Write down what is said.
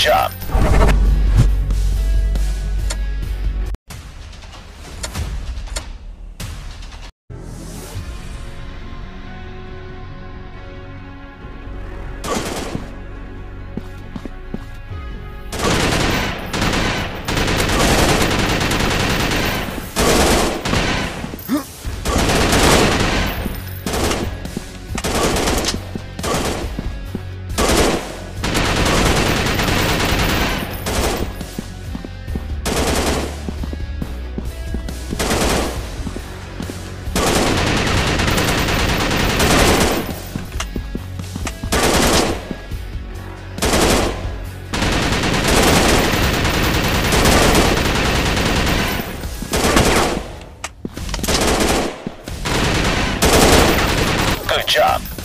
job. Good job.